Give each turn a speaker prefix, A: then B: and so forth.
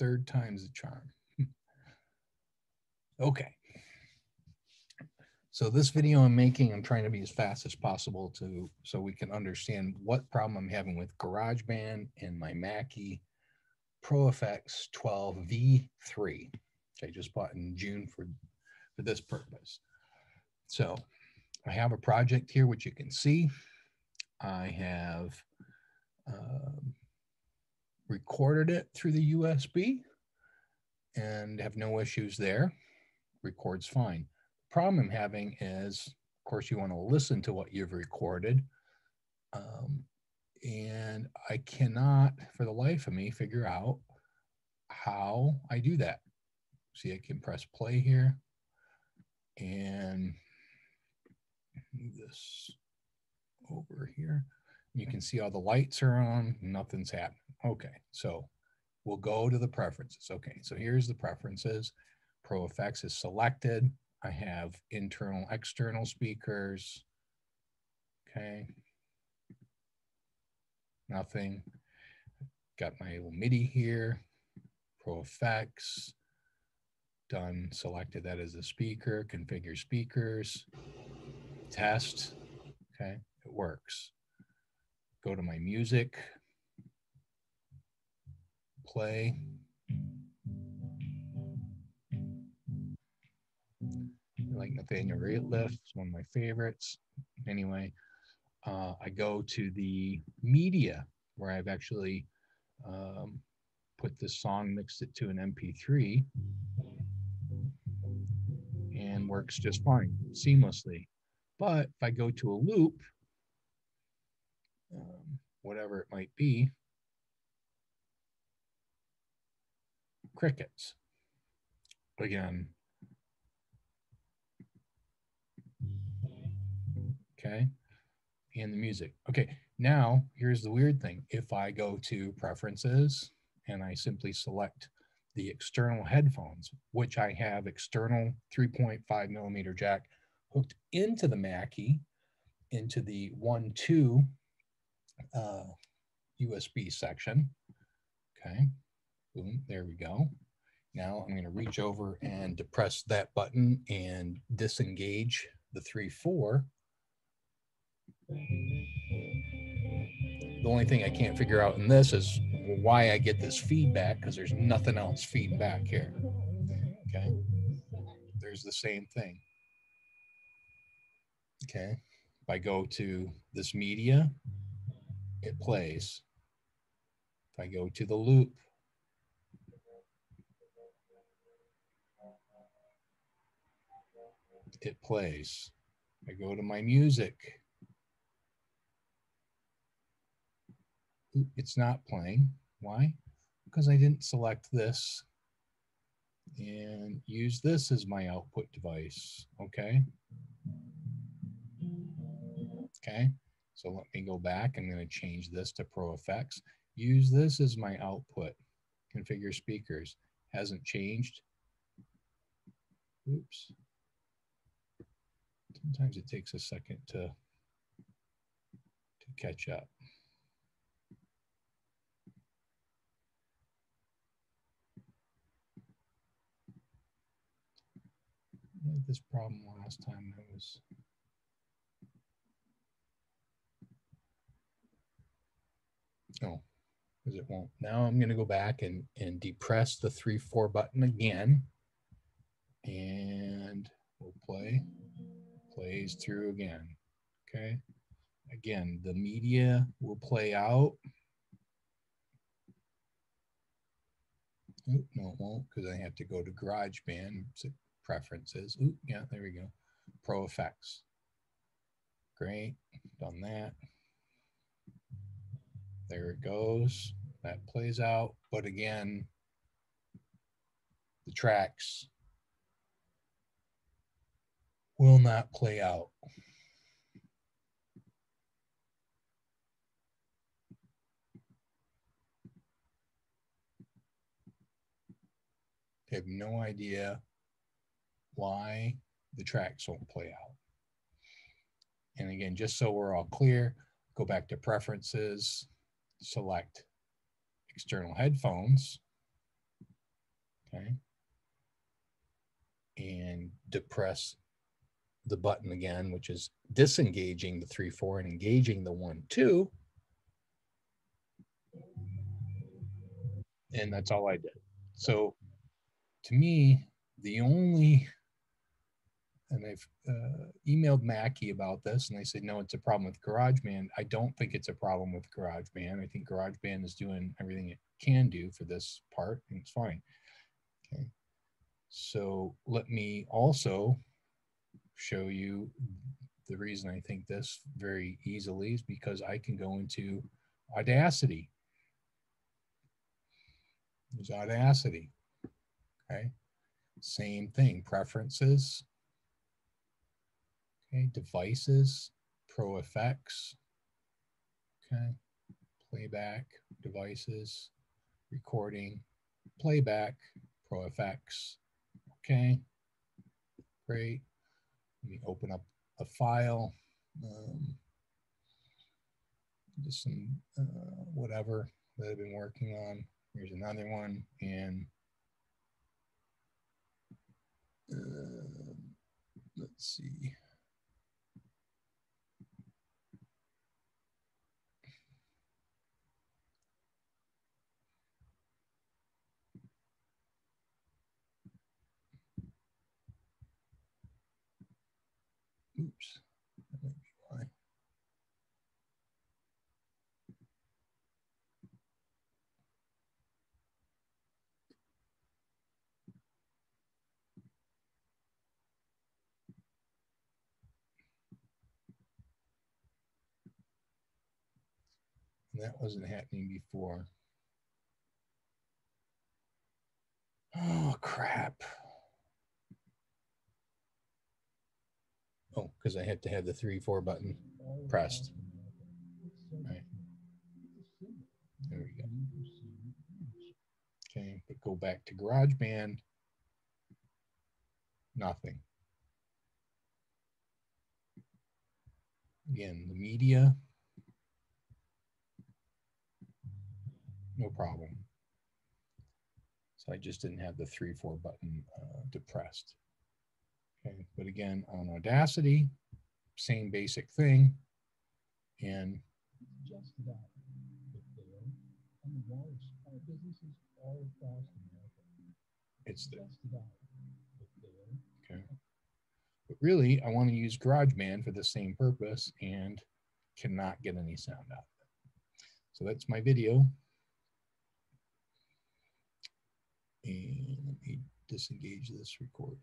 A: Third time's the charm. okay. So this video I'm making, I'm trying to be as fast as possible to so we can understand what problem I'm having with GarageBand and my Mackie Pro FX 12 V3, which I just bought in June for, for this purpose. So I have a project here, which you can see. I have um, recorded it through the USB and have no issues there. Records fine. The problem I'm having is, of course, you want to listen to what you've recorded. Um, and I cannot, for the life of me, figure out how I do that. See, I can press play here and this over here. You can see all the lights are on, nothing's happening. Okay, so we'll go to the preferences. Okay, so here's the preferences. Pro FX is selected. I have internal, external speakers. Okay. Nothing. Got my little MIDI here. Pro FX. Done, selected that as a speaker, configure speakers, test. Okay, it works. Go to my music, play. like Nathaniel Rateliff, it's one of my favorites. Anyway, uh, I go to the media where I've actually um, put this song, mixed it to an MP3, and works just fine, seamlessly. But if I go to a loop, um, whatever it might be, crickets. Again, okay, and the music. Okay, now here's the weird thing. If I go to preferences and I simply select the external headphones, which I have external 3.5 millimeter jack hooked into the Mackie, into the 1.2 uh, USB section. Okay, boom, there we go. Now I'm going to reach over and depress that button and disengage the 3-4. the only thing I can't figure out in this is why I get this feedback because there's nothing else feeding back here. Okay. There's the same thing. Okay. If I go to this media, it plays. If I go to the loop, it plays. I go to my music, it's not playing. Why? Because I didn't select this and use this as my output device, okay? Okay, so let me go back. I'm gonna change this to Pro FX. Use this as my output. Configure speakers. Hasn't changed. Oops. Sometimes it takes a second to, to catch up. had this problem last time. It was oh, because it won't. Now I'm going to go back and and depress the three four button again, and we'll play. Plays through again. Okay. Again, the media will play out. Oop, no, it won't because I have to go to GarageBand. Preferences. Ooh, yeah, there we go. Pro FX. Great, done that. There it goes. That plays out. But again, the tracks will not play out. Have no idea why the tracks won't play out. And again, just so we're all clear, go back to preferences, select external headphones. Okay. And depress the button again, which is disengaging the three, four and engaging the one, two. And that's all I did. So to me, the only, and I've uh, emailed Mackie about this and they said, no, it's a problem with GarageBand. I don't think it's a problem with GarageBand. I think GarageBand is doing everything it can do for this part and it's fine. Okay. So let me also show you the reason I think this very easily is because I can go into Audacity. There's Audacity. Okay. Same thing, preferences. Okay, devices, Pro FX. Okay, playback, devices, recording, playback, Pro FX. Okay, great. Let me open up a file. Um, just some uh, whatever that I've been working on. Here's another one, and uh, let's see. Oops, why. That wasn't happening before. Oh, crap. Oh, because I have to have the three, four button pressed. Right. There we go. Okay, but go back to GarageBand. Nothing. Again, the media. No problem. So I just didn't have the three, four button uh, depressed. Okay, but again, on Audacity, same basic thing. And
B: just that if there and the walls are businesses all across America.
A: it's the,
B: Just that if
A: okay. But really, I want to use GarageBand for the same purpose and cannot get any sound out of it. So that's my video. And let me disengage this recording.